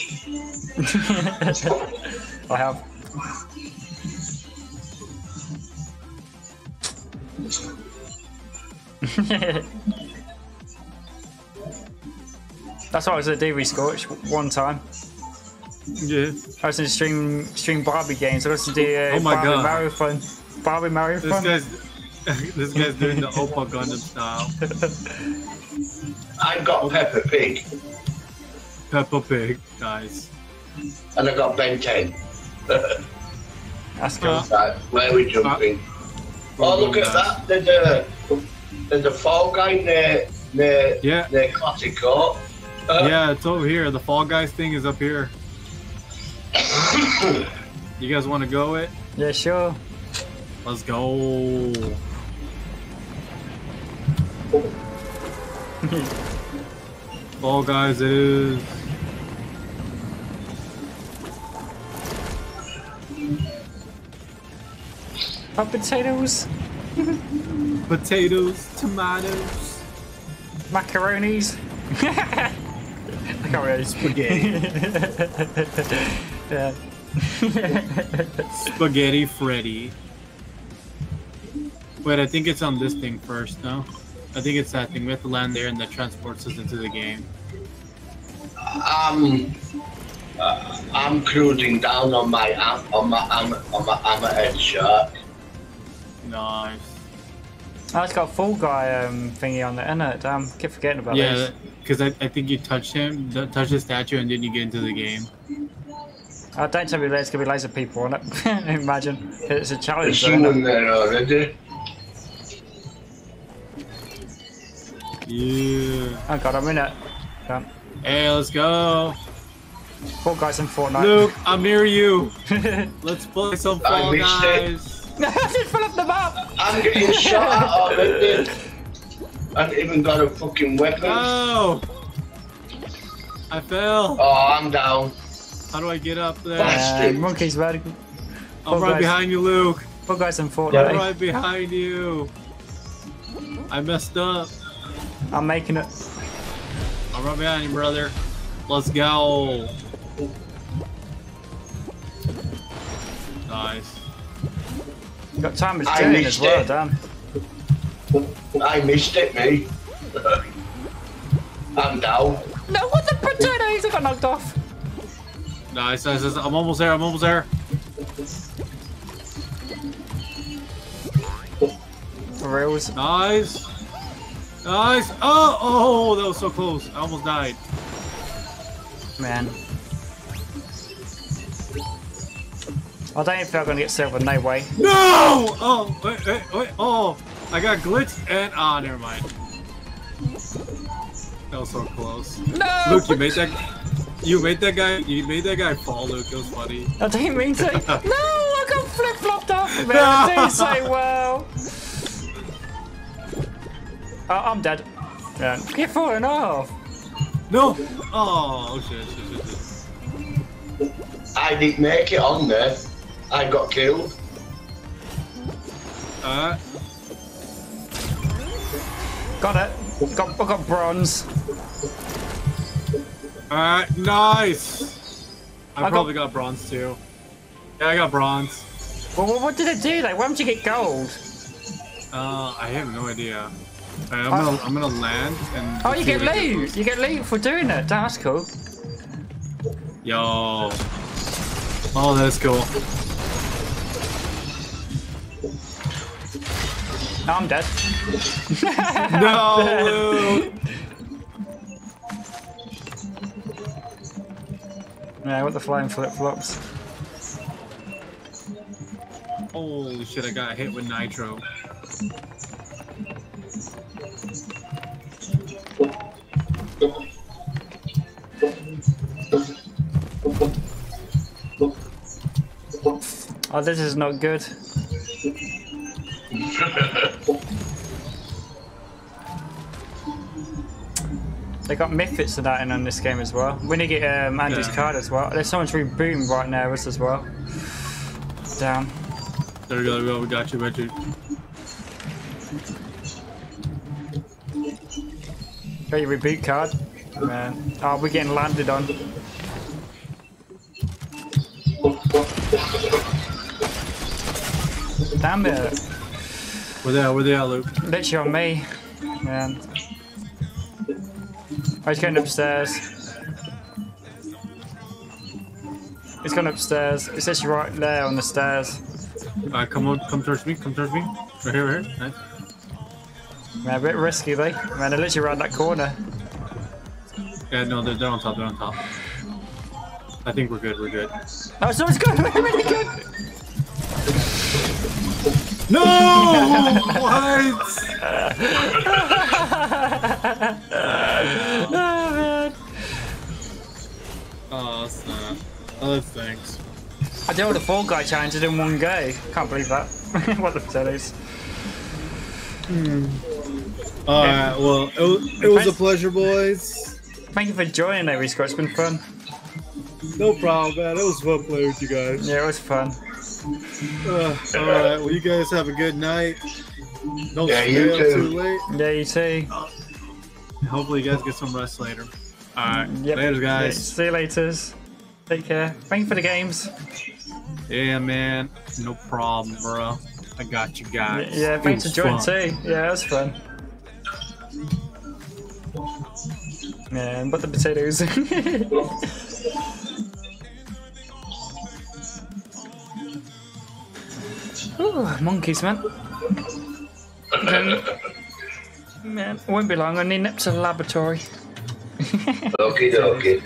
I have. That's what I was at DV Scorch one time. Yeah. I was in stream stream Barbie games. I was to do uh, Oh my Barbie God. marathon. Barbie This guy's this guy's doing the Oppa Gundam style. I've got Peppa Pig Peppa Pig, guys. and I got Ben 10. That's cool. Uh, Right, where are we jumping? Oh, look at that. There's a, there's a fall guy near, near, Yeah. near Classy Courts. Uh, Yeah, it's over here. The Fall Guys thing is up here. You guys want to go it? Yeah, sure. Let's go. Fall Guys is. Hot potatoes, Potatoes, tomatoes, macaronis. I can't really spaghetti. yeah. Spaghetti Freddy. Wait, I think it's on this thing first, no? I think it's that thing. We have to land there and that transports us into the game. I'm, uh, I'm cruising down on my am- on my am- on my hammerhead shark. Nice. Oh, it's got a Fall Guy um, thingy on it, isn't it? Damn, keep forgetting about Yeah, this. Yeah, because I, I think you touch him, th- touch the statue, and then you get into the game. Oh, don't tell me there's gonna be loads of people on it. Imagine it's a I've challenge. seen though, them there already. Yeah. Oh god, I'm in it. Damn. Hey, let's go. Fall Guys in Fortnite. Luke, I'm near you. Let's play some I Fall missed it. Guys. I just fill up the map. I'm getting shot at already. I haven't even got a fucking weapon. No! I fell. Oh, I'm down. How do I get up there? Bastard. Uh, monkeys, man. I'm right guys. behind you, Luke. Fall Guys in Fortnite. I'm right behind you. I messed up. I'm making it. I'm right behind you, brother. Let's go. Nice. Got time I doing as missed well, it. damn. I missed it, me. I'm down. No, what the potatoes? I got knocked off. Nice, nice, nice. I'm almost there. I'm almost there. For reals. Nice. Nice. Oh, oh, that was so close. I almost died. Man. I don't think I'm gonna get silver, no way. No! Oh, wait, wait, wait. Oh, I got glitched and ah, never mind. That was so close. No! Luke, you made that. You made that guy. You made that guy fall, Luke. It was funny. I didn't mean to. no, I got flip flopped off. Man, I did so well. Oh, I'm dead. Yeah. You're falling off. No. Oh shit, shit, shit, shit. I didn't make it on there. I got killed. Uh, Got it. Got, I got bronze. uh, nice. I, I probably got... bronze too. Yeah, I got bronze. Well, what, what did it do? Like, why did you get gold? Uh, I have no idea. Alright, I'm gonna, I'm gonna land and. Oh, you get loot. You get loot for doing it. Damn, That's cool. Yo. Oh, that's cool. No, I'm dead. No. Yeah, what the flying flip flops? Holy shit, I got hit with nitro. Oh, this is not good. They got Mythics and that in on this game as well. We need to get um, Andrew's Yeah. card as well. There's someone's rebooting right now us as well. Down. There we go, there we go, we got you, Richard. Got your reboot card. Man. Oh, we're getting landed on. Damn it. Where they at? Where they at, Luke? Literally on me. Man. Oh, he's going upstairs. He's upstairs. It's actually right there on the stairs. Alright, come on, come towards me, come towards me. Right here, right here. Nice. Man, a bit risky, though. Man, they're literally around that corner. Yeah, no, they're, they're on top, they're on top. I think we're good, we're good. Oh, so it's good. really good. No! what? Oh, man. Oh, snap. Oh, thanks. I did all the Fall Guy challenges in one go. Can't believe that. what the potatoes. Hmm. Alright, well, it was, it was a pleasure, boys. Thank you for joining, though, Scott. It's been fun. No problem, man. It was fun playing with you guys. Yeah, it was fun. Uh, Alright, well, you guys have a good night. Don't Yeah, stay you up too. too late. Yeah, you too. Hopefully, you guys get some rest later. Alright, Yep. later, guys. See you later. Take care. Thank you for the games. Yeah, man. No problem, bro. I got you guys. Yeah, It thanks for joining too. Yeah, it was fun. Man, but the potatoes. Ooh, monkeys, man. Man, won't be long. I need to the laboratory. Okie dokie.